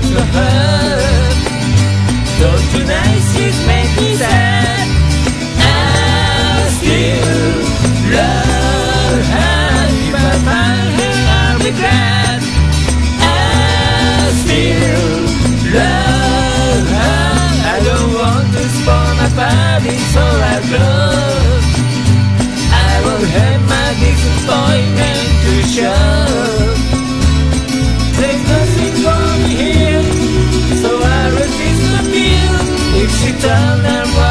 to her. Don't you know she's making sense? tell them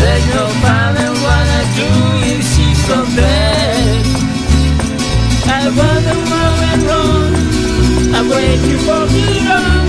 There's no fun in what I do if she's from bed. I run around and I wait you for me.